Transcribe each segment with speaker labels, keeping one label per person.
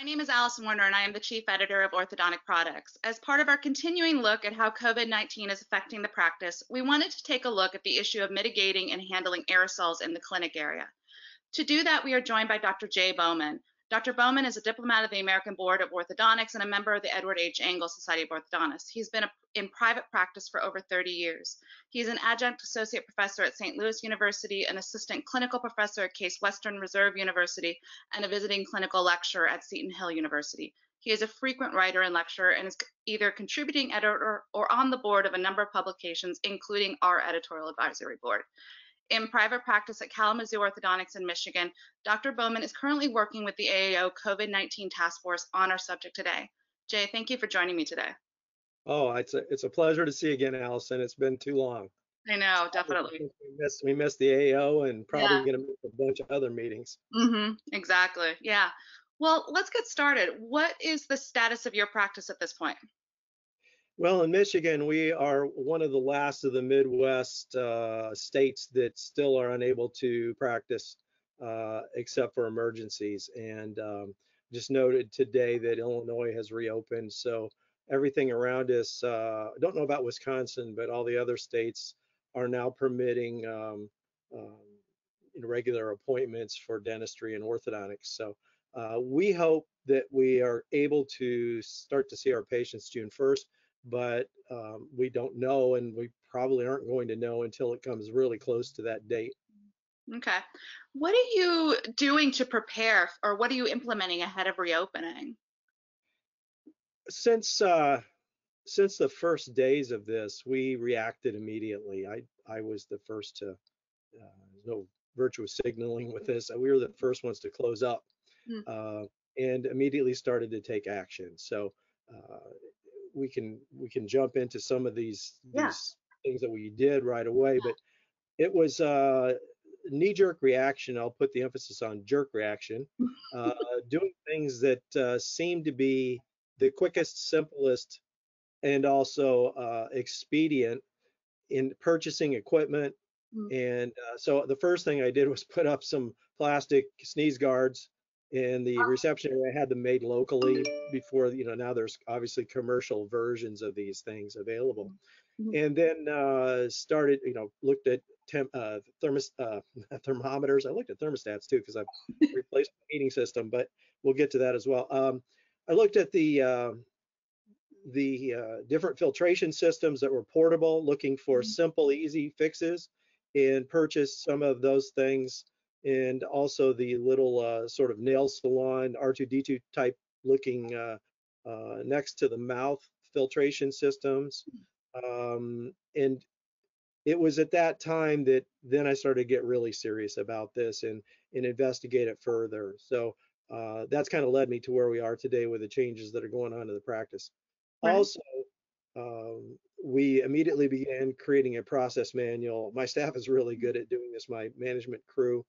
Speaker 1: My name is Allison Warner, and I am the Chief Editor of Orthodontic Products. As part of our continuing look at how COVID 19 is affecting the practice, we wanted to take a look at the issue of mitigating and handling aerosols in the clinic area. To do that, we are joined by Dr. Jay Bowman. Dr. Bowman is a diplomat of the American Board of Orthodontics and a member of the Edward H. Angle Society of Orthodontists. He's been a, in private practice for over 30 years. He's an adjunct associate professor at St. Louis University, an assistant clinical professor at Case Western Reserve University, and a visiting clinical lecturer at Seton Hill University. He is a frequent writer and lecturer and is either contributing editor or on the board of a number of publications, including our editorial advisory board in private practice at Kalamazoo Orthodontics in Michigan, Dr. Bowman is currently working with the AAO COVID-19 task force on our subject today. Jay, thank you for joining me today.
Speaker 2: Oh, it's a, it's a pleasure to see you again, Allison. It's been too long.
Speaker 1: I know, definitely.
Speaker 2: We missed, we missed the AAO and probably yeah. going to miss a bunch of other meetings.
Speaker 1: Mm-hmm, exactly. Yeah. Well, let's get started. What is the status of your practice at this point?
Speaker 2: Well, in Michigan, we are one of the last of the Midwest uh, states that still are unable to practice uh, except for emergencies. And um, just noted today that Illinois has reopened. So everything around us, uh, I don't know about Wisconsin, but all the other states are now permitting um, um, regular appointments for dentistry and orthodontics. So uh, we hope that we are able to start to see our patients June 1st but um, we don't know, and we probably aren't going to know until it comes really close to that date.
Speaker 1: Okay. What are you doing to prepare, or what are you implementing ahead of reopening?
Speaker 2: Since uh, since the first days of this, we reacted immediately. I I was the first to. Uh, no virtuous signaling with this. We were the first ones to close up, mm. uh, and immediately started to take action. So uh, we can we can jump into some of these yeah. these things that we did right away, but it was uh, knee-jerk reaction. I'll put the emphasis on jerk reaction, uh, doing things that uh, seem to be the quickest, simplest, and also uh, expedient in purchasing equipment. Mm-hmm. And uh, so the first thing I did was put up some plastic sneeze guards in the reception area. I had them made locally before, you know, now there's obviously commercial versions of these things available. Mm-hmm. And then uh, started, you know, looked at temp, uh, thermos, uh, thermometers. I looked at thermostats too because I've replaced the heating system, but we'll get to that as well. Um, I looked at the uh, the uh, different filtration systems that were portable, looking for mm-hmm. simple, easy fixes, and purchased some of those things and also the little uh, sort of nail salon R2D2 type looking uh, uh, next to the mouth filtration systems. Um, and it was at that time that then I started to get really serious about this and, and investigate it further. So uh, that's kind of led me to where we are today with the changes that are going on in the practice. Right. Also, um, we immediately began creating a process manual. My staff is really good at doing this, my management crew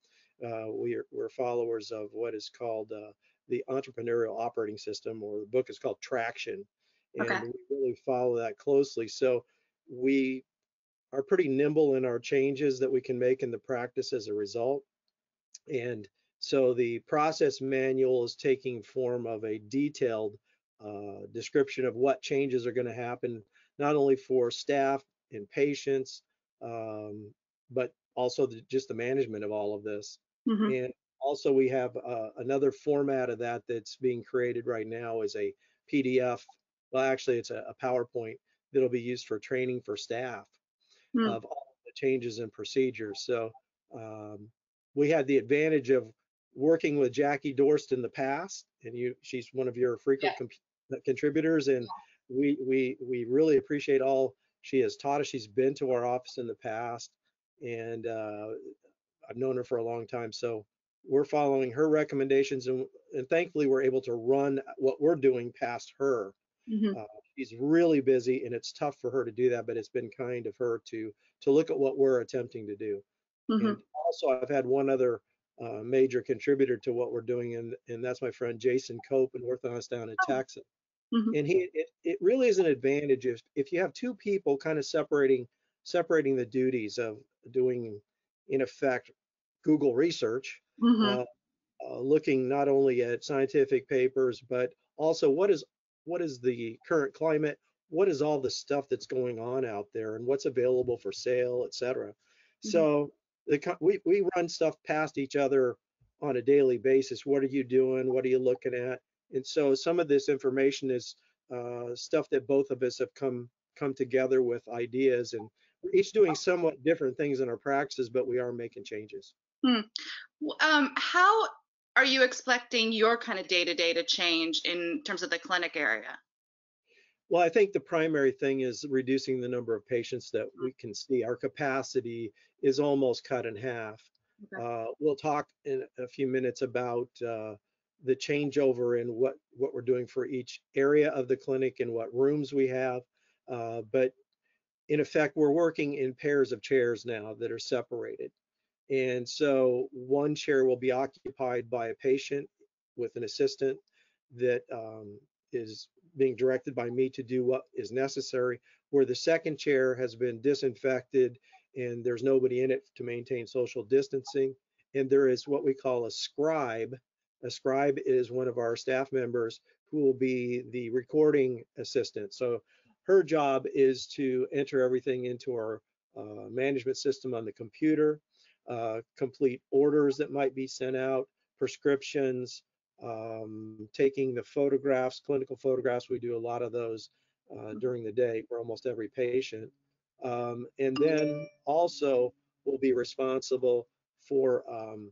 Speaker 2: uh, we're, we're, followers of what is called uh, the entrepreneurial operating system, or the book is called Traction, and okay. we really follow that closely. So we are pretty nimble in our changes that we can make in the practice as a result. And so the process manual is taking form of a detailed uh, description of what changes are going to happen, not only for staff and patients, um, but also the, just the management of all of this. Mm-hmm. And also we have uh, another format of that that's being created right now is a PDF. Well, actually it's a, a PowerPoint that'll be used for training for staff mm. of all the changes and procedures. So um, we had the advantage of working with Jackie Dorst in the past, and you, she's one of your frequent com- contributors, and we we we really appreciate all she has taught us. She's been to our office in the past, and uh, I've known her for a long time, so we're following her recommendations, and, and thankfully we're able to run what we're doing past her. Mm-hmm. Uh, she's really busy, and it's tough for her to do that, but it's been kind of her to to look at what we're attempting to do. Mm-hmm. And also, I've had one other uh, major contributor to what we're doing, and and that's my friend Jason Cope in Orthodontist down in oh. Texas. Mm-hmm. And he it, it really is an advantage if if you have two people kind of separating separating the duties of doing in effect Google research mm-hmm. uh, uh, looking not only at scientific papers, but also what is what is the current climate, what is all the stuff that's going on out there, and what's available for sale, et cetera.
Speaker 1: Mhm.
Speaker 2: So the, we we run stuff past each other on a daily basis. What are you doing? What are you looking at? And so some of this information is uh, stuff that both of us have come come together with ideas, and we're each doing somewhat different things in our practices, but we are making changes.
Speaker 1: W- Um, how are you expecting your kind of day to day to change in terms of the clinic area?
Speaker 2: Well, I think the primary thing is reducing the number of patients that we can see. Our capacity is almost cut in half.
Speaker 1: Okay.
Speaker 2: Uh, we'll talk in a few minutes about uh, the changeover in what what we're doing for each area of the clinic and what rooms we have. Uh, but in effect, we're working in pairs of chairs now that are separated. And so one chair will be occupied by a patient with an assistant that um, is being directed by me to do what is necessary, where the second chair has been disinfected and there's nobody in it to maintain social distancing. And there is what we call a scribe. A scribe is one of our staff members who will be the recording assistant. So her job is to enter everything into our uh, management system on the computer, uh, complete orders that might be sent out, prescriptions, um, taking the photographs, clinical photographs. We do a lot of those uh, during the day for almost every patient. Um, and then also we'll be responsible for um,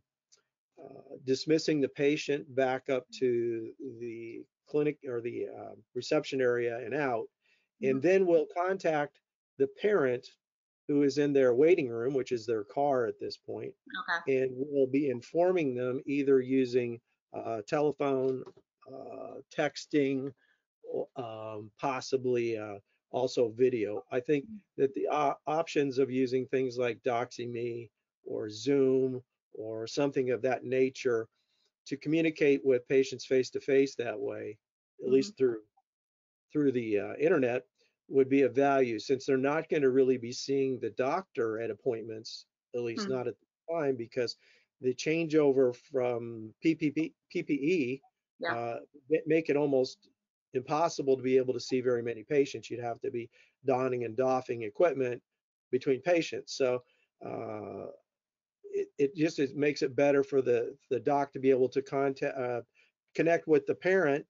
Speaker 2: uh, dismissing the patient back up to the clinic or the uh, reception area and out. And then we'll contact the parent who is in their waiting room, which is their car at this point,
Speaker 1: Okay.
Speaker 2: and we'll be informing them either using uh, telephone, uh, texting, um, possibly uh, also video. I think that the uh, options of using things like DoxyMe or Zoom or something of that nature to communicate with patients face to face that way, at
Speaker 1: Mhm.
Speaker 2: least through through the uh, internet, would be of value since they're not going to really be seeing the doctor at appointments, at least
Speaker 1: Hmm.
Speaker 2: not at the time, because the changeover from PPP, PPE
Speaker 1: Yeah.
Speaker 2: uh, make it almost impossible to be able to see very many patients. You'd have to be donning and doffing equipment between patients. So uh, it, it just it makes it better for the the doc to be able to contact uh, connect with the parent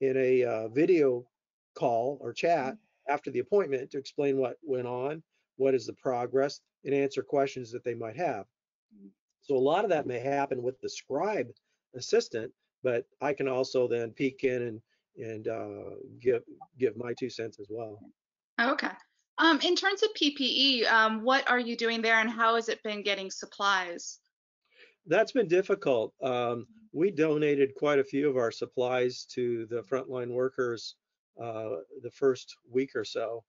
Speaker 2: in a uh, video call or chat after the appointment to explain what went on, what is the progress, and answer questions that they might have. So a lot of that may happen with the scribe assistant, but I can also then peek in and and uh, give give my two cents as well.
Speaker 1: Okay. Um, in terms of PPE, um, what are you doing there and how has it been getting supplies?
Speaker 2: That's been difficult. Um, we donated quite a few of our supplies to the frontline workers uh, the first week or so.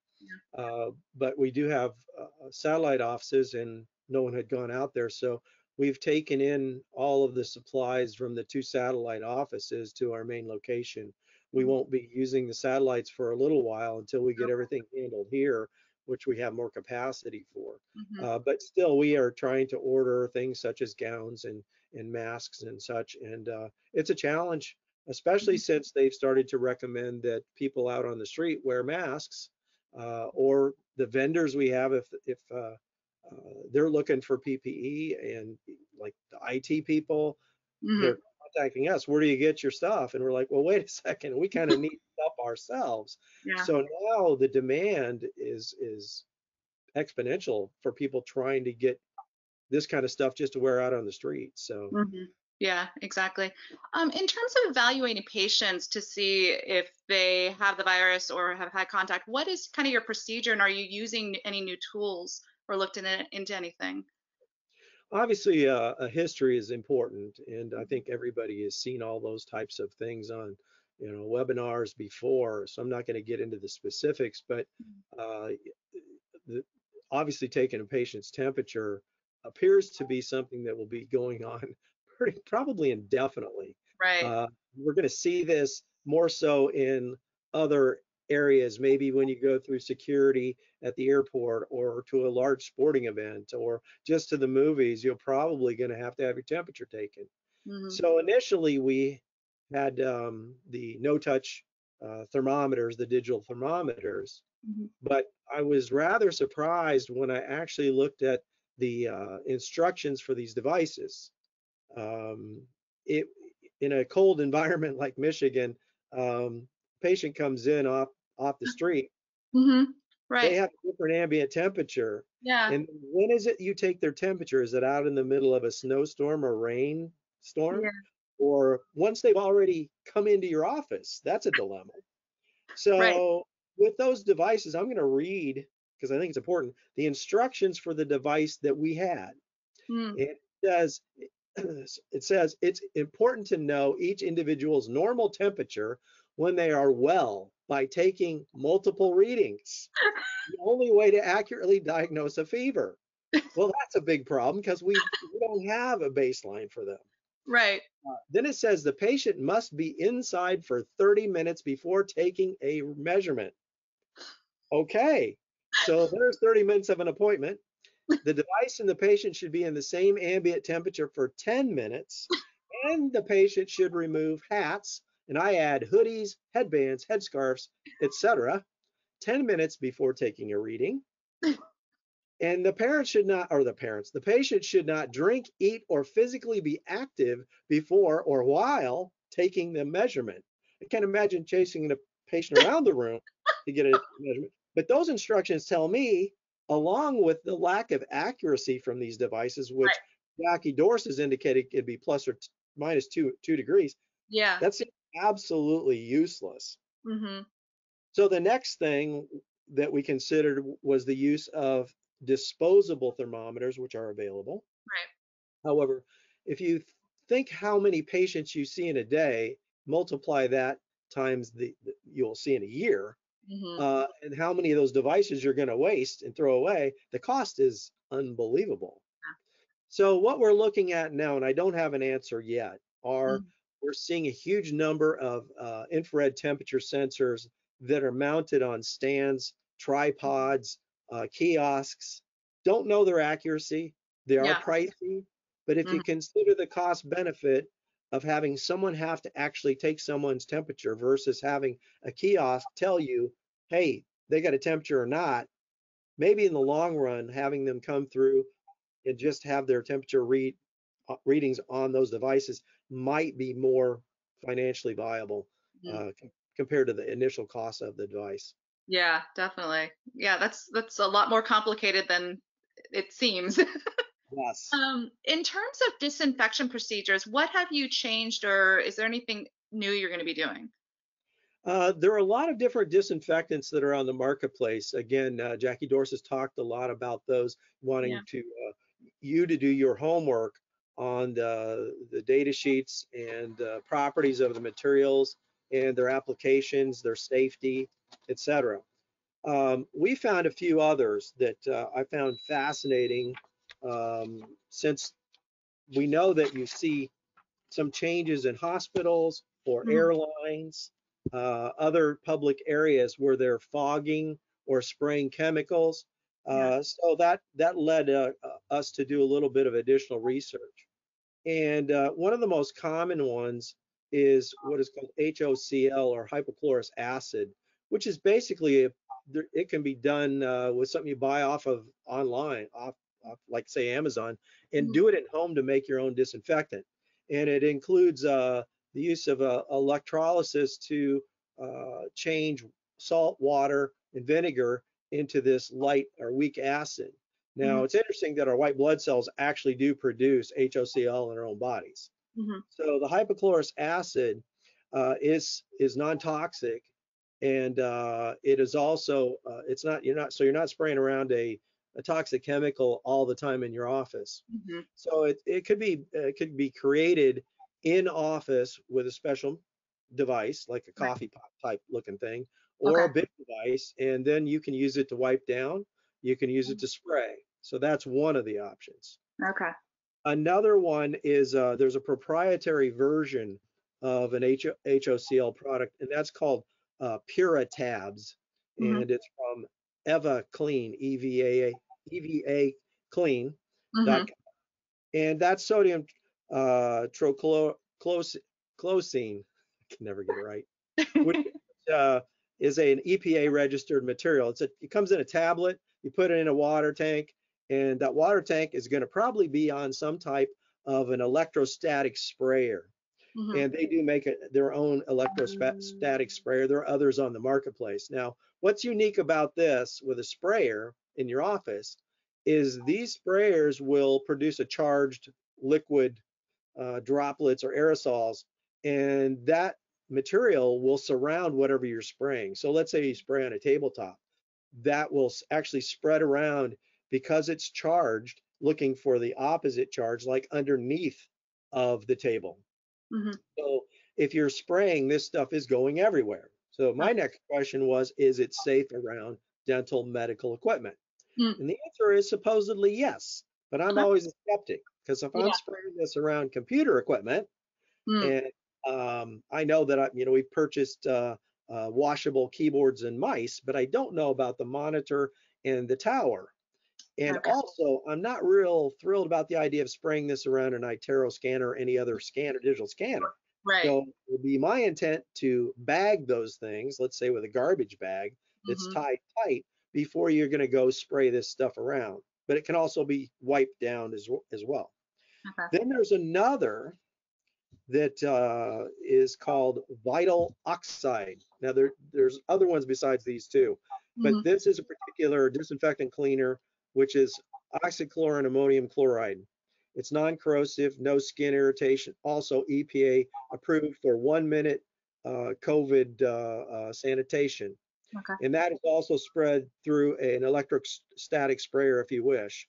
Speaker 2: Uh, but we do have uh, satellite offices and no one had gone out there. So we've taken in all of the supplies from the two satellite offices to our main location. We
Speaker 1: Mhm.
Speaker 2: won't be using the satellites for a little while until we get everything handled here, which we have more capacity for.
Speaker 1: Mhm.
Speaker 2: Uh, but still, we are trying to order things such as gowns and, and masks and such. And uh, it's a challenge, especially since they've started to recommend that people out on the street wear masks uh, or the vendors we have, if, if uh, uh, they're looking for PPE and like the IT people,
Speaker 1: Mhm.
Speaker 2: they're contacting us, where do you get your stuff? And we're like, well, wait a second, we kind of need stuff ourselves.
Speaker 1: Yeah.
Speaker 2: So now the demand is is exponential for people trying to get this kind of stuff just to wear out on the street. So
Speaker 1: Mhm. Yeah, exactly. Um, in terms of evaluating patients to see if they have the virus or have had contact, what is kind of your procedure and are you using any new tools or looked in into anything?
Speaker 2: obviously uh, a history is important and I think everybody has seen all those types of things on you know webinars before. So I'm not going to get into the specifics, but uh, the, obviously taking a patient's temperature appears to be something that will be going on pretty probably indefinitely.
Speaker 1: Right.
Speaker 2: Uh, we're going to see this more so in other areas, maybe when you go through security at the airport or to a large sporting event or just to the movies, you're probably going to have to have your temperature taken.
Speaker 1: Mhm.
Speaker 2: So initially we had um, the no-touch uh, thermometers, the digital thermometers,
Speaker 1: Mhm.
Speaker 2: but I was rather surprised when I actually looked at the uh, instructions for these devices. Um, it in a cold environment like Michigan, um, patient comes in off off the street,
Speaker 1: Mhm.
Speaker 2: they have a different ambient temperature.
Speaker 1: Yeah.
Speaker 2: And when is it you take their temperature? Is it out in the middle of a snowstorm or rainstorm?
Speaker 1: Yeah.
Speaker 2: Or once they've already come into your office? That's a dilemma.
Speaker 1: Right.
Speaker 2: So with those devices, I'm going to read because I think it's important the instructions for the device that we had.
Speaker 1: Mm.
Speaker 2: It says it says it's important to know each individual's normal temperature when they are well by taking multiple readings. The only way to accurately diagnose a fever. Well, that's a big problem because we, we don't have a baseline for them.
Speaker 1: Right.
Speaker 2: Uh, then it says the patient must be inside for 30 minutes before taking a measurement. Okay, so there's 30 minutes of an appointment. The device and the patient should be in the same ambient temperature for 10 minutes, and the patient should remove hats, and I add hoodies, headbands, headscarves, etc., 10 minutes before taking a reading. And the parents should not, or the parents, the patient should not drink, eat, or physically be active before or while taking the measurement. I can't imagine chasing a patient around the room to get a measurement. But those instructions tell me, along with the lack of accuracy from these devices, which Jackie Dorst has indicated could be plus or t- minus two two degrees,
Speaker 1: Yeah.
Speaker 2: that's absolutely useless.
Speaker 1: Mhm.
Speaker 2: So the next thing that we considered was the use of disposable thermometers, which are available.
Speaker 1: Right.
Speaker 2: However, if you think how many patients you see in a day, multiply that times the, the you'll see in a year,
Speaker 1: Mhm.
Speaker 2: uh, and how many of those devices you're going to waste and throw away, the cost is unbelievable. So what we're looking at now, and I don't have an answer yet, are
Speaker 1: Mhm.
Speaker 2: we're seeing a huge number of uh, infrared temperature sensors that are mounted on stands, tripods, uh, kiosks. Don't know their accuracy. They are
Speaker 1: Yeah.
Speaker 2: pricey, but if you
Speaker 1: Mhm.
Speaker 2: consider the cost benefit of having someone have to actually take someone's temperature versus having a kiosk tell you, hey, they got a temperature or not, maybe in the long run, having them come through and just have their temperature read uh, readings on those devices might be more financially viable
Speaker 1: Mhm.
Speaker 2: uh, com- compared to the initial cost of the device.
Speaker 1: Yeah, definitely. Yeah, that's that's a lot more complicated than it seems.
Speaker 2: Yes.
Speaker 1: Um, in terms of disinfection procedures, what have you changed or is there anything new you're going to be doing?
Speaker 2: Uh, there are a lot of different disinfectants that are on the marketplace. Again, uh, Jackie Dorst has talked a lot about those, wanting
Speaker 1: Yeah.
Speaker 2: to uh, you to do your homework on the, the data sheets and uh, properties of the materials and their applications, their safety, etc. Um, we found a few others that uh, I found fascinating um, since we know that you see some changes in hospitals or
Speaker 1: Mhm.
Speaker 2: airlines, uh, other public areas where they're fogging or spraying chemicals.
Speaker 1: Yeah.
Speaker 2: Uh, so that that led uh, uh, us to do a little bit of additional research. And uh, one of the most common ones is what is called HOCl or hypochlorous acid, which is basically a, it can be done uh, with something you buy off of online, off, off like say Amazon, and
Speaker 1: Mhm.
Speaker 2: do it at home to make your own disinfectant. And it includes uh, the use of uh, electrolysis to uh, change salt water and vinegar into this light or weak acid. Now,
Speaker 1: Mhm.
Speaker 2: it's interesting that our white blood cells actually do produce HOCl in our own bodies.
Speaker 1: Mhm.
Speaker 2: So the hypochlorous acid uh, is is non-toxic, and uh, it is also uh, it's not you're not so you're not spraying around a, a toxic chemical all the time in your office.
Speaker 1: Mhm.
Speaker 2: So it it could be it could be created in office with a special device like a coffee pot type looking thing or a big device, and then you can use it to wipe down. You can use it to spray. So that's one of the options.
Speaker 1: Okay.
Speaker 2: Another one is uh, there's a proprietary version of an H- HOCl product, and that's called uh, Pura Tabs,
Speaker 1: Mhm.
Speaker 2: and it's from Eva Clean, E V A E V A Clean.
Speaker 1: Mhm.
Speaker 2: And that sodium uh, trochlocine, I can never get it right, which uh, is an EPA registered material. It's a, it comes in a tablet, you put it in a water tank, and that water tank is going to probably be on some type of an electrostatic sprayer.
Speaker 1: Mhm.
Speaker 2: And they do make a, their own electrostatic sprayer. There are others on the marketplace. Now, what's unique about this with a sprayer in your office is these sprayers will produce a charged liquid uh, droplets or aerosols, and that material will surround whatever you're spraying. So let's say you spray on a tabletop, that will actually spread around because it's charged, looking for the opposite charge, like underneath of the table.
Speaker 1: Mhm.
Speaker 2: So if you're spraying, this stuff is going everywhere. So my next question was, is it safe around dental medical equipment?
Speaker 1: Mm.
Speaker 2: And the answer is supposedly yes, but I'm always a skeptic because if I'm spraying this around computer equipment,
Speaker 1: Mm.
Speaker 2: and um, I know that I, you know, we've purchased uh, uh, washable keyboards and mice, but I don't know about the monitor and the tower. And
Speaker 1: Okay.
Speaker 2: also, I'm not real thrilled about the idea of spraying this around an iTero scanner or any other scanner, digital scanner.
Speaker 1: Right.
Speaker 2: So it would be my intent to bag those things, let's say with a garbage bag that's
Speaker 1: Mhm.
Speaker 2: tied tight before you're going to go spray this stuff around. But it can also be wiped down as, as well.
Speaker 1: Okay.
Speaker 2: Then there's another that uh, is called vital oxide. Now there, there's other ones besides these two, but
Speaker 1: Mhm.
Speaker 2: this is a particular disinfectant cleaner, which is oxychlorine ammonium chloride. It's non-corrosive, no skin irritation. Also EPA approved for one minute uh, COVID uh, uh, sanitation.
Speaker 1: Okay.
Speaker 2: And that is also spread through an electrostatic sprayer if you wish.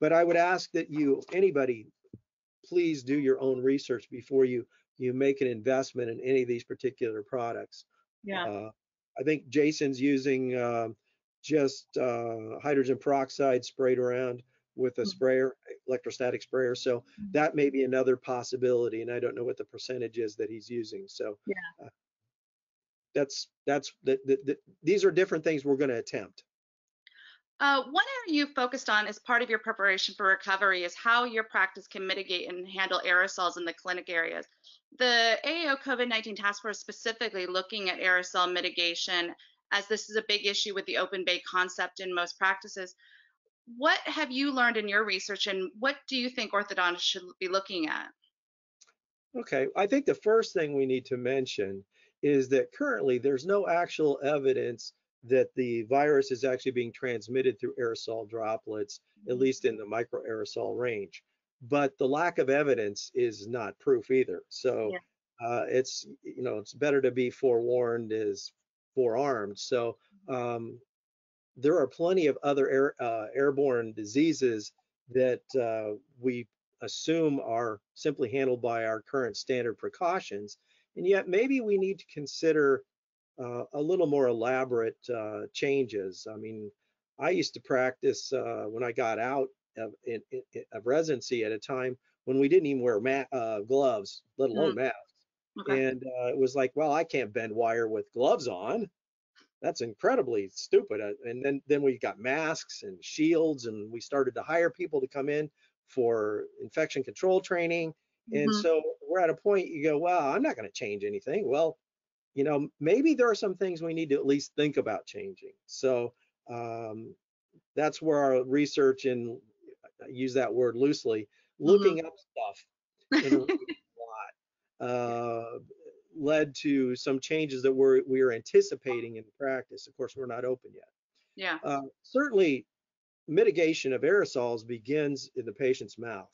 Speaker 2: But I would ask that you, anybody, please do your own research before you you make an investment in any of these particular products.
Speaker 1: Yeah.
Speaker 2: Uh, I think Jason's using um, just uh, hydrogen peroxide sprayed around with a
Speaker 1: Mhm.
Speaker 2: sprayer, electrostatic sprayer. So
Speaker 1: Mhm.
Speaker 2: that may be another possibility, and I don't know what the percentage is that he's using. So
Speaker 1: Yeah.
Speaker 2: uh, that's that's that that- that- these are different things we're going to attempt.
Speaker 1: Uh, one area you focused on as part of your preparation for recovery is how your practice can mitigate and handle aerosols in the clinic areas. The AAO COVID 19 task force specifically looking at aerosol mitigation, as this is a big issue with the open bay concept in most practices. What have you learned in your research, and what do you think orthodontists should be looking at?
Speaker 2: Okay, I think the first thing we need to mention is that currently there's no actual evidence that the virus is actually being transmitted through aerosol droplets, at least in the micro aerosol range. But the lack of evidence is not proof either. So
Speaker 1: Yeah.
Speaker 2: uh, it's you know it's better to be forewarned is forearmed. So um, there are plenty of other air, uh, airborne diseases that uh, we assume are simply handled by our current standard precautions. And yet maybe we need to consider uh, a little more elaborate uh, changes. I mean, I used to practice uh, when I got out of, in, in, of residency at a time when we didn't even wear uh, gloves, let alone masks.
Speaker 1: Okay.
Speaker 2: And uh, it was like, well, I can't bend wire with gloves on. That's incredibly stupid. Uh, And then then we got masks and shields, and we started to hire people to come in for infection control training. And
Speaker 1: Mhm.
Speaker 2: so we're at a point you go, well, I'm not going to change anything. Well, you know, maybe there are some things we need to at least think about changing. So um, that's where our research and I use that word loosely, looking up stuff in a lot uh, led to some changes that we're we are anticipating in practice. Of course, we're not open yet.
Speaker 1: Yeah.
Speaker 2: Uh, certainly, mitigation of aerosols begins in the patient's mouth.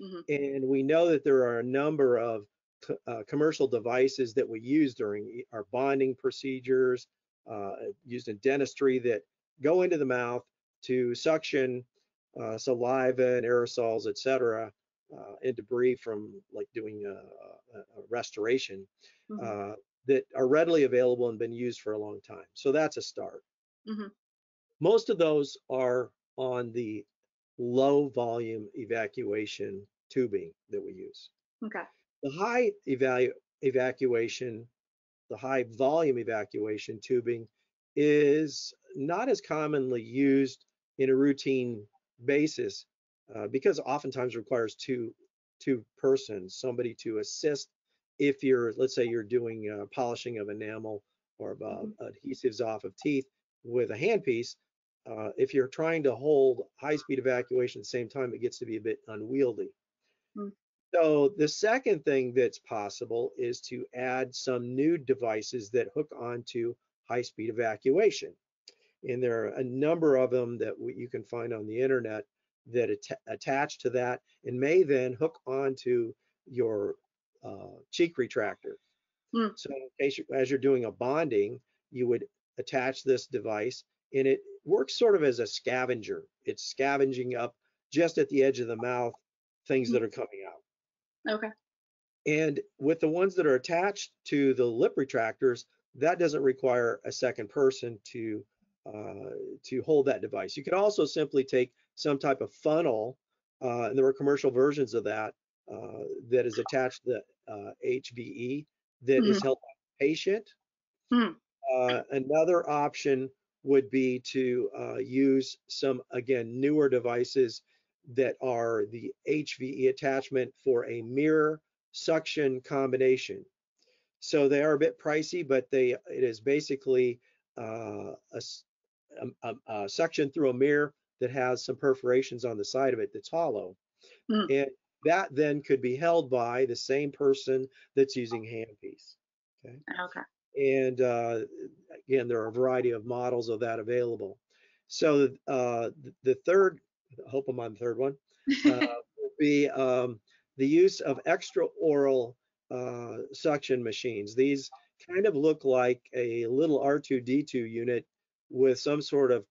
Speaker 1: Mhm.
Speaker 2: And we know that there are a number of co- uh, commercial devices that we use during our bonding procedures, uh, used in dentistry that go into the mouth to suction uh, saliva and aerosols, et cetera, uh, and debris from like doing a, a, restoration
Speaker 1: Mhm.
Speaker 2: uh, that are readily available and been used for a long time. So that's a start.
Speaker 1: Mhm.
Speaker 2: Most of those are on the low volume evacuation tubing that we use.
Speaker 1: Okay.
Speaker 2: The high evalu- evacuation, the high volume evacuation tubing is not as commonly used in a routine basis uh, because oftentimes requires two two persons, somebody to assist if you're, let's say you're doing uh, polishing of enamel or uh,
Speaker 1: Mhm.
Speaker 2: adhesives off of teeth with a handpiece. Uh, if you're trying to hold high-speed evacuation at the same time, it gets to be a bit unwieldy.
Speaker 1: Hmm.
Speaker 2: So the second thing that's possible is to add some new devices that hook onto high-speed evacuation. And there are a number of them that we, you can find on the internet that atta- attach to that and may then hook onto your uh, cheek retractor.
Speaker 1: Hmm.
Speaker 2: So in case you, as you're doing a bonding, you would attach this device and it works sort of as a scavenger. It's scavenging up just at the edge of the mouth things
Speaker 1: Hmm.
Speaker 2: that are coming out.
Speaker 1: Okay.
Speaker 2: And with the ones that are attached to the lip retractors, that doesn't require a second person to uh, to hold that device. You could also simply take some type of funnel, uh, and there are commercial versions of that uh, that is attached to the uh, HVE that is
Speaker 1: Mhm.
Speaker 2: held by the patient.
Speaker 1: Hmm.
Speaker 2: Uh, another option would be to uh, use some again newer devices that are the HVE attachment for a mirror suction combination. So they are a bit pricey, but they it is basically uh, a, a- a- a suction through a mirror that has some perforations on the side of it that's hollow.
Speaker 1: Hmm.
Speaker 2: And that then could be held by the same person that's using handpiece. Okay.
Speaker 1: Okay.
Speaker 2: And uh, again, there are a variety of models of that available. So uh, the third, I hope I'm on the third one, uh, will be um, the use of extra oral uh, suction machines. These kind of look like a little R2D2 unit with some sort of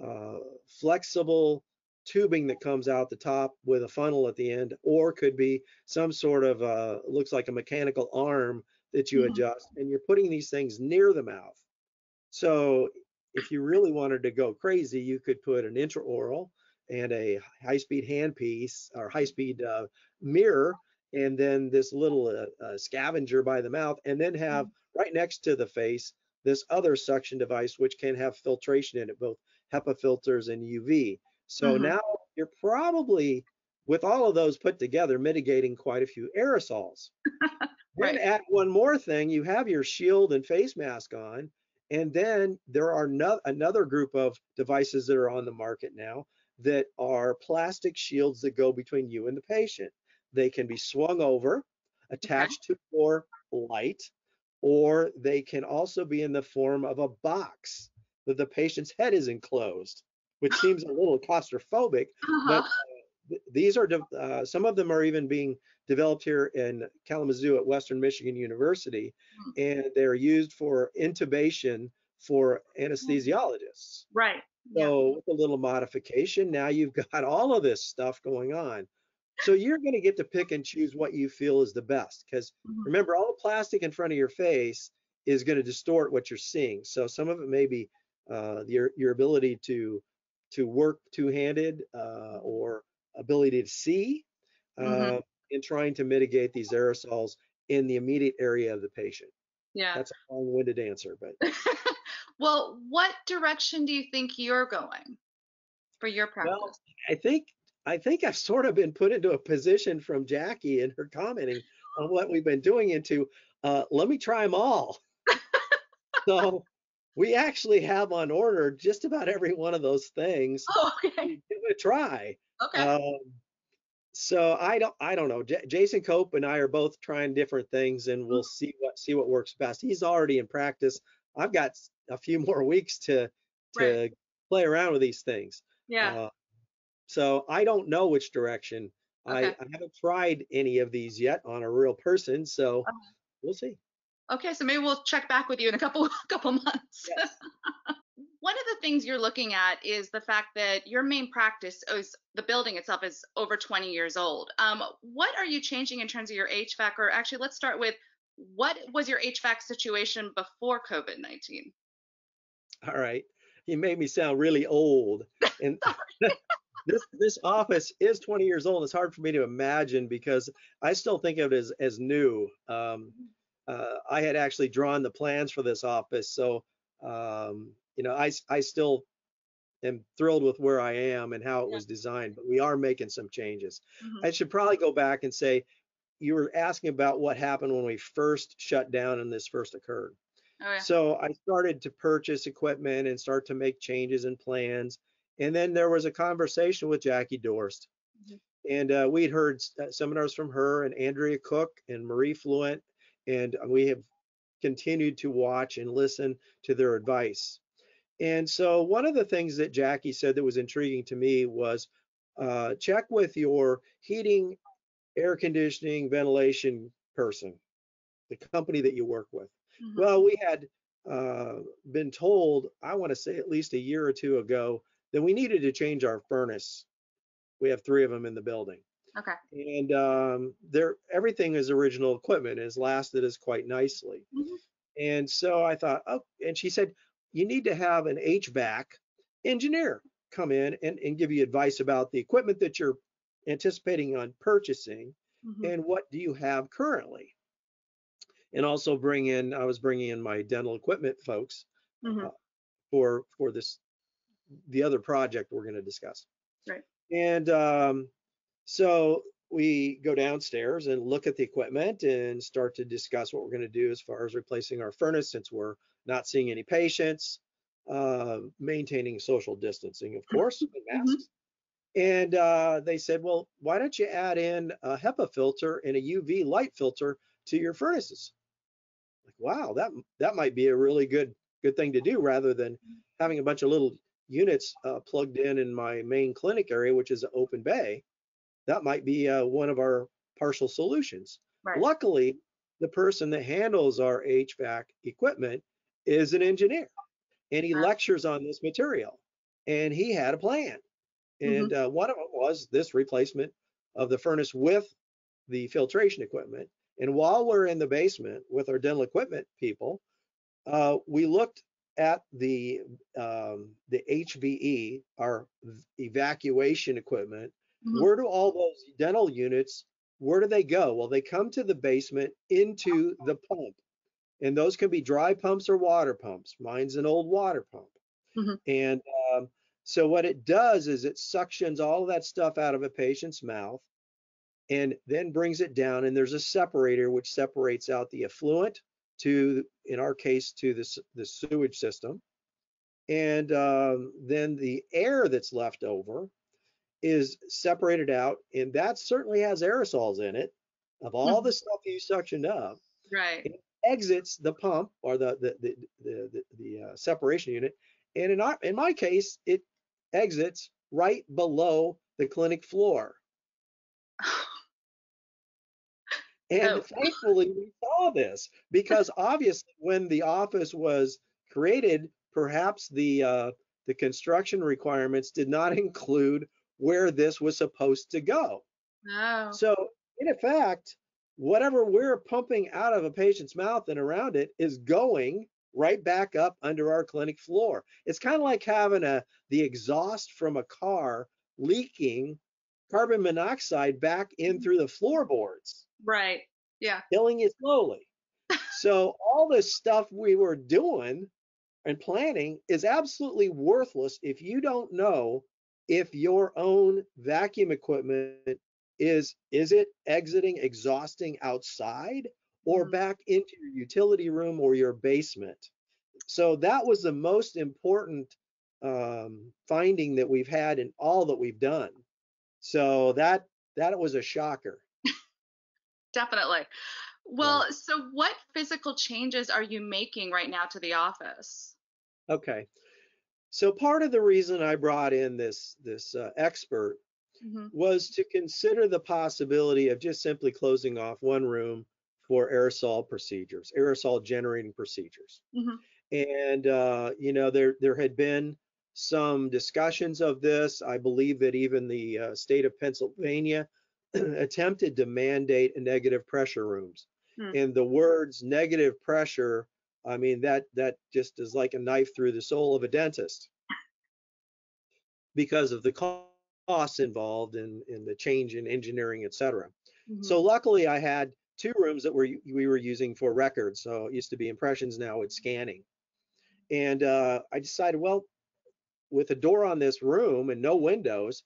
Speaker 2: uh, flexible tubing that comes out the top with a funnel at the end, or could be some sort of uh, looks like a mechanical arm that you
Speaker 1: Mhm.
Speaker 2: adjust, and you're putting these things near the mouth. So if you really wanted to go crazy, you could put an intraoral and a high-speed handpiece or high-speed uh, mirror, and then this little uh, uh, scavenger by the mouth, and then have right next to the face this other suction device which can have filtration in it, both HEPA filters and UV. So
Speaker 1: Mhm.
Speaker 2: now you're probably, with all of those put together, mitigating quite a few aerosols.
Speaker 1: Right.
Speaker 2: Then add one more thing, you have your shield and face mask on, and then there are no, another group of devices that are on the market now that are plastic shields that go between you and the patient. They can be swung over, attached to your light, or they can also be in the form of a box that the patient's head is enclosed, which seems a little claustrophobic, but
Speaker 1: Uh-huh.
Speaker 2: th- these are de- uh, some of them are even being developed here in Kalamazoo at Western Michigan University,
Speaker 1: Hmm.
Speaker 2: and they're used for intubation for anesthesiologists.
Speaker 1: Right. Yeah.
Speaker 2: So with a little modification, now you've got all of this stuff going on. So you're going to get to pick and choose what you feel is the best, because
Speaker 1: Mhm.
Speaker 2: remember, all the plastic in front of your face is going to distort what you're seeing. So some of it may be uh, your your ability to to work two-handed uh, or ability to see uh,
Speaker 1: Mhm.
Speaker 2: in trying to mitigate these aerosols in the immediate area of the patient.
Speaker 1: Yeah.
Speaker 2: That's a long-winded answer, but
Speaker 1: well, what direction do you think you're going for your practice?
Speaker 2: Well, I think I think I've sort of been put into a position from Jackie and her commenting on what we've been doing into uh, let me try them all. so we actually have on order just about every one of those things.
Speaker 1: oh, okay.
Speaker 2: Give it a try.
Speaker 1: Okay.
Speaker 2: Um, so I don't I don't know. J- Jason Cope and I are both trying different things, and we'll see what see what works best. He's already in practice. I've got a few more weeks to to
Speaker 1: Right.
Speaker 2: play around with these things.
Speaker 1: yeah.
Speaker 2: Uh, so I don't know which direction. I,
Speaker 1: Okay.
Speaker 2: I haven't tried any of these yet on a real person, so
Speaker 1: Uh-huh.
Speaker 2: we'll see.
Speaker 1: Okay, so maybe we'll check back with you in a couple couple months.
Speaker 2: Yes.
Speaker 1: One of the things you're looking at is the fact that your main practice is the building itself is over 20 years old. Um, what are you changing in terms of your HVAC? Or actually, let's start with what was your HVAC situation before COVID 19?
Speaker 2: All right. You made me sound really old. And this this office is 20 years old. It's hard for me to imagine because I still think of it as as new. Um, uh, I had actually drawn the plans for this office, so um, you know, I I still am thrilled with where I am and how it
Speaker 1: Yeah.
Speaker 2: was designed, but we are making some changes.
Speaker 1: Mhm.
Speaker 2: I should probably go back and say, you were asking about what happened when we first shut down and this first occurred.
Speaker 1: Oh, yeah.
Speaker 2: So I started to purchase equipment and start to make changes and plans. And then there was a conversation with Jackie Dorst.
Speaker 1: Mhm.
Speaker 2: And uh, we'd heard uh, seminars from her and Andrea Cook and Marie Fluent. And we have continued to watch and listen to their advice. And so one of the things that Jackie said that was intriguing to me was uh, check with your heating, air conditioning, ventilation person, the company that you work with.
Speaker 1: Mhm.
Speaker 2: Well, we had uh, been told, I want to say at least a year or two ago, that we needed to change our furnace. We have three of them in the building.
Speaker 1: Okay.
Speaker 2: And um, they're, everything is original equipment and has lasted us quite nicely.
Speaker 1: Mhm.
Speaker 2: And so I thought, oh, and she said, you need to have an HVAC engineer come in and, and give you advice about the equipment that you're anticipating on purchasing
Speaker 1: Mhm.
Speaker 2: and what do you have currently and also bring in i was bringing in my dental equipment folks
Speaker 1: Mhm.
Speaker 2: for for this the other project we're going to discuss
Speaker 1: Right.
Speaker 2: and um, so we go downstairs and look at the equipment and start to discuss what we're going to do as far as replacing our furnace since we're not seeing any patients uh, maintaining social distancing of course and masks. And uh, they said well why don't you add in a hepa filter and a uv light filter to your furnaces? Like wow that that might be a really good good thing to do rather than having a bunch of little units uh, plugged in in my main clinic area which is an open bay that might be uh, one of our partial solutions
Speaker 1: Right.
Speaker 2: luckily the person that handles our hvac equipment is an engineer and he lectures on this material and he had a plan and uh, one of them was this replacement of the furnace with the filtration equipment. And while we're in the basement with our dental equipment people, uh, we looked at the um, the HVE, our evacuation equipment.
Speaker 1: Mhm.
Speaker 2: Where do all those dental units? Where do they go? Well, they come to the basement into the pump, and those can be dry pumps or water pumps. Mine's an old water pump,
Speaker 1: Mhm.
Speaker 2: and um, so what it does is it suctions all of that stuff out of a patient's mouth and then brings it down and there's a separator which separates out the effluent to, in our case, to the, the sewage system. And um, then the air that's left over is separated out and that certainly has aerosols in it of all the stuff you suctioned up
Speaker 1: Right.
Speaker 2: It exits the pump or the the the the, the, the uh, separation unit, and in our in my case, it exits right below the clinic floor. And
Speaker 1: Oh.
Speaker 2: thankfully, we saw this because obviously, when the office was created, perhaps the uh, the construction requirements did not include where this was supposed to go.
Speaker 1: Oh.
Speaker 2: So, in effect, whatever we're pumping out of a patient's mouth and around it is going right back up under our clinic floor. It's kind of like having a the exhaust from a car leaking carbon monoxide back in mm-hmm. through the floorboards,
Speaker 1: Right. Yeah.
Speaker 2: killing you slowly. so all this stuff we were doing and planning is absolutely worthless if you don't know if your own vacuum equipment is is it exiting exhausting outside or
Speaker 1: Mhm.
Speaker 2: back into your utility room or your basement so that was the most important um, finding that we've had in all that we've done so that that was a shocker
Speaker 1: Definitely. Well, so what physical changes are you making right now to the office?
Speaker 2: okay so part of the reason i brought in this this uh, expert
Speaker 1: Mhm.
Speaker 2: was to consider the possibility of just simply closing off one room for aerosol procedures, aerosol generating procedures.
Speaker 1: Mhm.
Speaker 2: And uh, you know, there there had been some discussions of this. I believe that even the uh, state of Pennsylvania attempted to mandate negative pressure rooms.
Speaker 1: Hmm.
Speaker 2: And the words negative pressure, I mean, that that just is like a knife through the soul of a dentist because of the costs involved in, in the change in engineering, et cetera.
Speaker 1: Mhm.
Speaker 2: So luckily I had two rooms that were we were using for records. So it used to be impressions, now it's scanning. And uh, I decided, well, with a door on this room and no windows,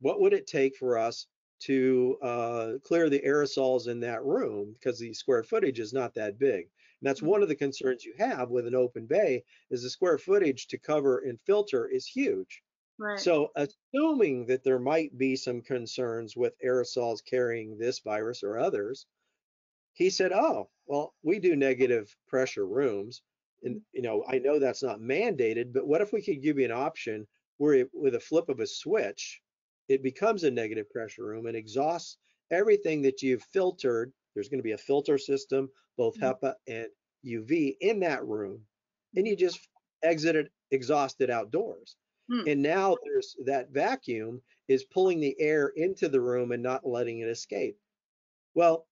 Speaker 2: what would it take for us to uh, clear the aerosols in that room because the square footage is not that big. And that's one of the concerns you have with an open bay is the square footage to cover and filter is huge.
Speaker 1: Right.
Speaker 2: So assuming that there might be some concerns with aerosols carrying this virus or others, he said, "Oh, well, we do negative pressure rooms, and mm. you know, I know that's not mandated, but what if we could give you an option where, it, with a flip of a switch, it becomes a negative pressure room and exhausts everything that you've filtered. There's going to be a filter system, both
Speaker 1: Mhm.
Speaker 2: HEPA and UV, in that room, and you just exited exhausted outdoors.
Speaker 1: Hmm.
Speaker 2: And now there's that vacuum is pulling the air into the room and not letting it escape. Well,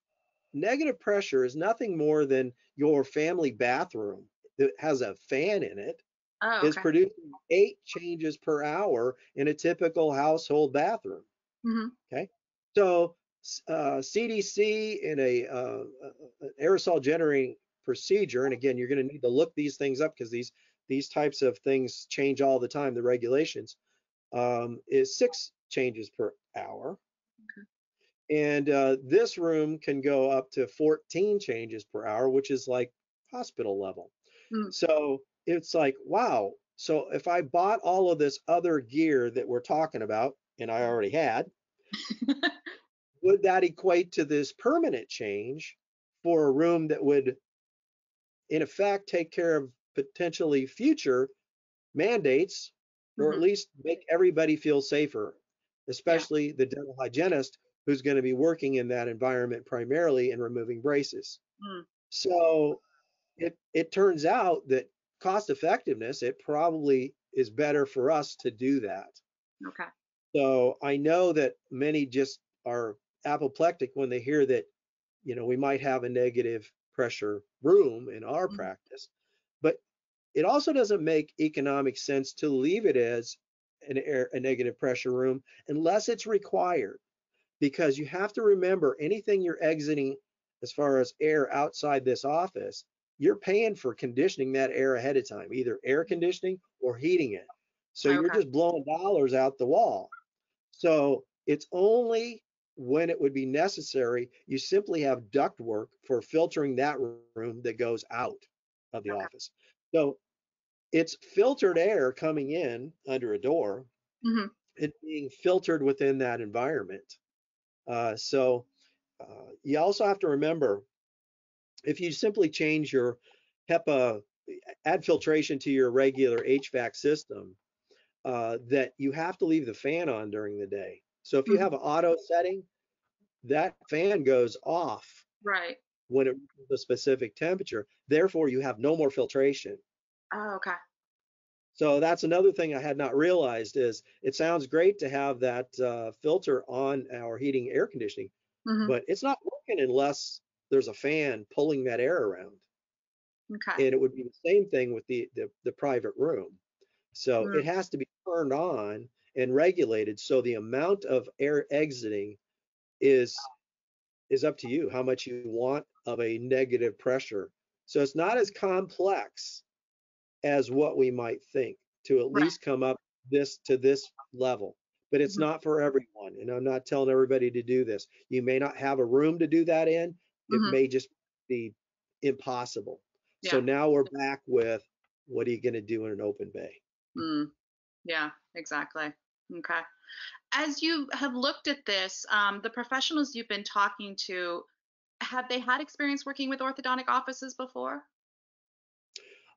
Speaker 2: negative pressure is nothing more than your family bathroom that has a fan in it
Speaker 1: Oh,
Speaker 2: is producing eight changes per hour in a typical household bathroom.
Speaker 1: Mhm.
Speaker 2: So s- uh, CDC in a uh, uh, aerosol generating procedure, and again, you're going to need to look these things up because these these types of things change all the time. The regulations um, is six changes per hour, and uh, this room can go up to 14 changes per hour, which is like hospital level.
Speaker 1: Mm.
Speaker 2: So it's like, wow. So if I bought all of this other gear that we're talking about, and I already had, would that equate to this permanent change for a room that would, in effect, take care of potentially future mandates, or at
Speaker 1: Mhm.
Speaker 2: least make everybody feel safer, especially the dental hygienist who's going to be working in that environment primarily and removing braces.
Speaker 1: Mm.
Speaker 2: So it it turns out that cost effectiveness, it probably is better for us to do that.
Speaker 1: Okay.
Speaker 2: So I know that many just are apoplectic when they hear that, you know, we might have a negative pressure room in our
Speaker 1: Mhm.
Speaker 2: practice, but it also doesn't make economic sense to leave it as an air, a negative pressure room unless it's required. Because you have to remember anything you're exiting as far as air outside this office, you're paying for conditioning that air ahead of time, either air conditioning or heating it. So you're just blowing dollars out the wall. So it's only when it would be necessary, you simply have duct work for filtering that room that goes out of the
Speaker 1: Okay.
Speaker 2: office. So it's filtered air coming in under a door
Speaker 1: Mhm.
Speaker 2: and being filtered within that environment. Uh, so uh, you also have to remember if you simply change your HEPA, add filtration to your regular HVAC system, uh, that you have to leave the fan on during the day. So if you
Speaker 1: Mhm.
Speaker 2: have an auto setting, that fan goes off
Speaker 1: Right.
Speaker 2: when it reaches a specific temperature. Therefore, you have no more filtration.
Speaker 1: Oh, okay.
Speaker 2: So that's another thing I had not realized is it sounds great to have that uh, filter on our heating air conditioning,
Speaker 1: Mhm.
Speaker 2: but it's not working unless there's a fan pulling that air around.
Speaker 1: Okay.
Speaker 2: And it would be the same thing with the the, the private room. So
Speaker 1: Mm.
Speaker 2: it has to be turned on and regulated so the amount of air exiting is is up to you how much you want of a negative pressure. So it's not as complex as what we might think to at
Speaker 1: Right.
Speaker 2: least come up this to this level. But it's
Speaker 1: Mhm.
Speaker 2: not for everyone. And I'm not telling everybody to do this. You may not have a room to do that in. It
Speaker 1: Mhm.
Speaker 2: may just be impossible. So now we're back with what are you going to do in an open bay?
Speaker 1: Mm. Yeah, exactly. Okay. As you have looked at this, um, the professionals you've been talking to, have they had experience working with orthodontic offices before?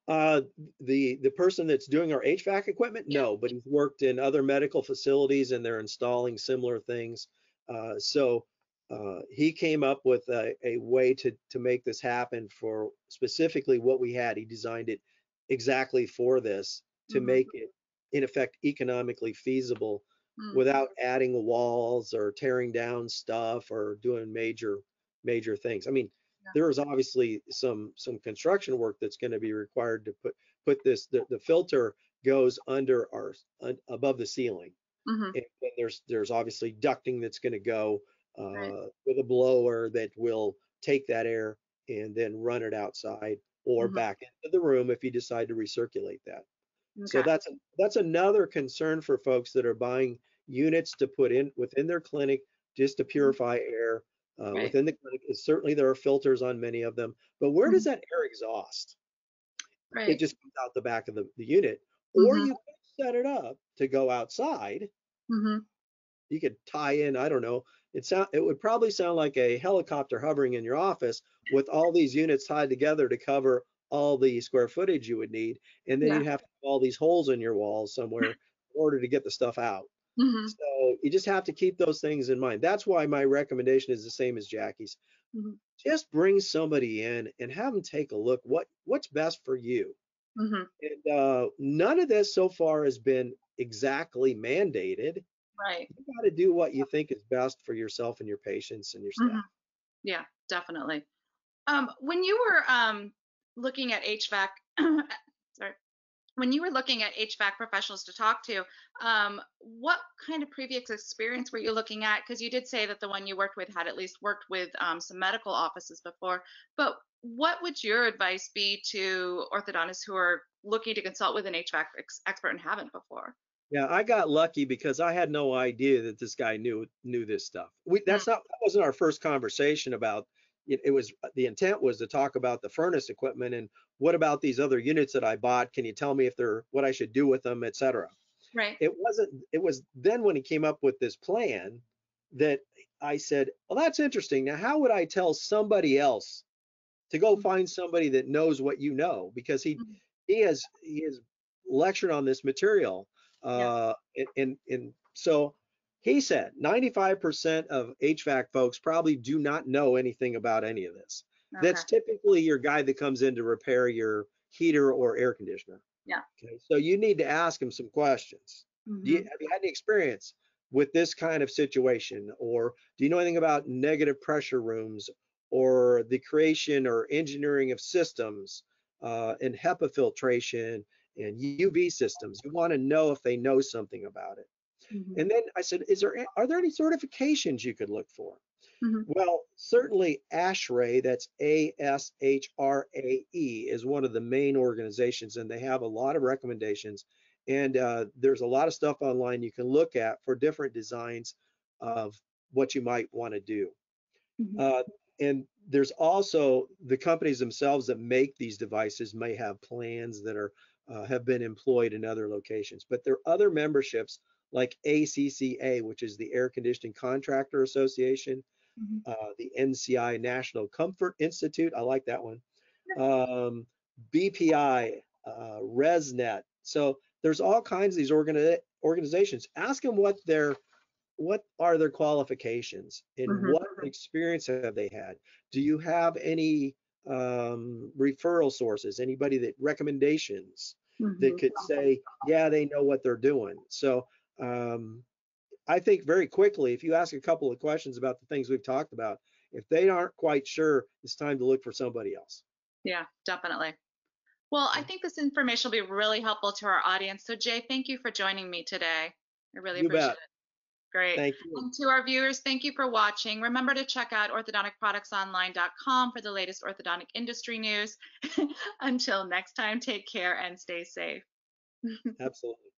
Speaker 2: Uh, the the person that's doing our HVAC equipment,
Speaker 1: Yeah.
Speaker 2: no, but he's worked in other medical facilities and they're installing similar things. Uh, so uh, he came up with a, a way to to make this happen for specifically what we had. He designed it exactly for this to
Speaker 1: Mhm.
Speaker 2: make it in effect economically feasible
Speaker 1: Mm.
Speaker 2: without adding walls or tearing down stuff or doing major major things. I mean,
Speaker 1: Yeah.
Speaker 2: there is obviously some some construction work that's going to be required to put put this the, the filter goes under our un, above the ceiling
Speaker 1: Mhm.
Speaker 2: and then there's there's obviously ducting that's going to go uh,
Speaker 1: Right.
Speaker 2: with a blower that will take that air and then run it outside or
Speaker 1: Mhm.
Speaker 2: back into the room if you decide to recirculate that So
Speaker 1: Okay.
Speaker 2: that's that's another concern for folks that are buying units to put in within their clinic just to purify air uh,
Speaker 1: Right.
Speaker 2: within the clinic. Is certainly there are filters on many of them, but where does that air exhaust? It just comes out the back of the, the unit, or
Speaker 1: Mhm.
Speaker 2: you could set it up to go outside.
Speaker 1: hmm
Speaker 2: You could tie in, I don't know. It sound it would probably sound like a helicopter hovering in your office with all these units tied together to cover all the square footage you would need, and then
Speaker 1: Yeah.
Speaker 2: you'd have to have all these holes in your walls somewhere in order to get the stuff out.
Speaker 1: hmm
Speaker 2: So you just have to keep those things in mind. That's why my recommendation is the same as Jackie's.
Speaker 1: Mhm.
Speaker 2: Just bring somebody in and have them take a look what what's best for you.
Speaker 1: hmm
Speaker 2: And uh, none of this so far has been exactly mandated.
Speaker 1: Right.
Speaker 2: You got to do what you think is best for yourself and your patients and your staff.
Speaker 1: Mhm. Yeah, definitely. Um, when you were um, looking at HVAC, sorry, when you were looking at HVAC professionals to talk to, um, what kind of previous experience were you looking at? Because you did say that the one you worked with had at least worked with um, some medical offices before. But what would your advice be to orthodontists who are looking to consult with an HVAC ex- expert and haven't before?
Speaker 2: Yeah, I got lucky because I had no idea that this guy knew knew this stuff. We that's not that wasn't our first conversation about it, it was the intent was to talk about the furnace equipment and what about these other units that I bought? Can you tell me if they're what I should do with them, et cetera.
Speaker 1: Right.
Speaker 2: It wasn't it was then when he came up with this plan that I said, Well, that's interesting. Now, how would I tell somebody else to go find somebody that knows what you know? Because he
Speaker 1: Mhm.
Speaker 2: he has he has lectured on this material
Speaker 1: Yeah.
Speaker 2: uh, and, and, and so he said 95% of HVAC folks probably do not know anything about any of this. That's typically your guy that comes in to repair your heater or air conditioner.
Speaker 1: Yeah.
Speaker 2: Okay. So you need to ask him some questions. Do you, have you had any experience with this kind of situation? Or do you know anything about negative pressure rooms or the creation or engineering of systems uh, and HEPA filtration and UV systems? You want to know if they know something about it.
Speaker 1: Mhm.
Speaker 2: And then I said, is there are there any certifications you could look for?
Speaker 1: Mhm.
Speaker 2: Well, certainly ASHRAE, that's A S H R A E, is one of the main organizations, and they have a lot of recommendations. And uh, there's a lot of stuff online you can look at for different designs of what you might want to do.
Speaker 1: Mhm.
Speaker 2: Uh, and there's also the companies themselves that make these devices may have plans that are uh, have been employed in other locations, but there are other memberships like ACCA, which is the Air Conditioning Contractor Association,
Speaker 1: Mhm.
Speaker 2: uh, the NCI National Comfort Institute. I like that one. Um, BPI, uh, ResNet. So there's all kinds of these organi- organizations. Ask them what their what are their qualifications and
Speaker 1: Mhm.
Speaker 2: what experience have they had? Do you have any um, referral sources? Anybody that recommendations that
Speaker 1: Mhm.
Speaker 2: could say, yeah, they know what they're doing. So um, I think very quickly, if you ask a couple of questions about the things we've talked about, if they aren't quite sure, it's time to look for somebody else.
Speaker 1: Yeah, definitely. Well, I think this information will be really helpful to our audience. So, Jay, thank you for joining me today. I really
Speaker 2: You
Speaker 1: appreciate
Speaker 2: bet.
Speaker 1: it. Great.
Speaker 2: Thank you.
Speaker 1: And to our viewers, thank you for watching. Remember to check out orthodonticproductsonline.com for the latest orthodontic industry news. Until next time, take care and stay safe.
Speaker 2: Absolutely.